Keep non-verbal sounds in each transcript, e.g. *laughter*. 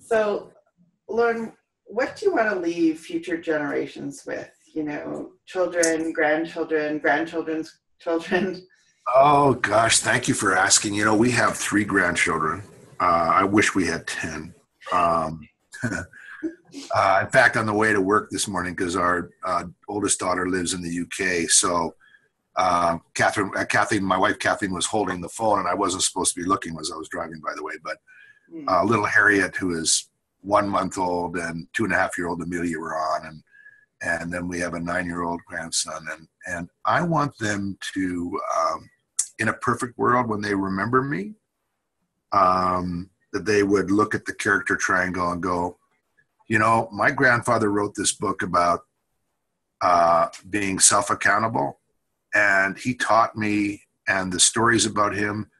So, Lorne, what do you want to leave future generations with? You know, children, grandchildren, grandchildren's children. *laughs* Oh gosh, thank you for asking. You know, we have three grandchildren. Uh, I wish we had ten. Um, *laughs* uh, in fact, on the way to work this morning, because our uh, oldest daughter lives in the UK, so um, Catherine, uh, Kathleen, my wife Kathleen, was holding the phone, and I wasn't supposed to be looking as I was driving, by the way. But hmm. uh, little Harriet, who is one month old, and two and a half year old Amelia were on, and and then we have a nine year old grandson, and and I want them to, um, in a perfect world, when they remember me, um, that they would look at the character triangle and go, you know, my grandfather wrote this book about uh, being self accountable, and he taught me, and the stories about him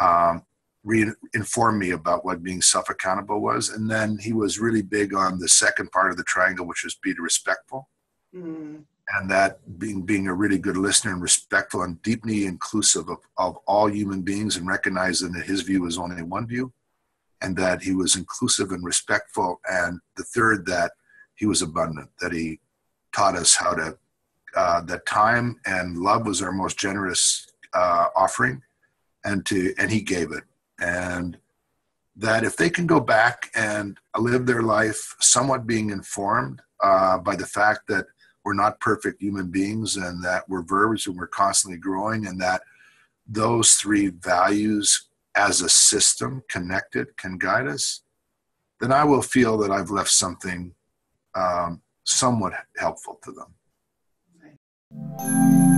um, re- informed me about what being self accountable was. And then he was really big on the second part of the triangle, which was be respectful. Mm. And that being being a really good listener and respectful and deeply inclusive of, of all human beings and recognizing that his view is only one view and that he was inclusive and respectful. And the third, that he was abundant, that he taught us how to, uh, that time and love was our most generous uh, offering. And to, and he gave it. And that if they can go back and live their life somewhat being informed uh, by the fact that we're not perfect human beings and that we're verbs and we're constantly growing and that those three values as a system connected can guide us then i will feel that i've left something um, somewhat helpful to them Música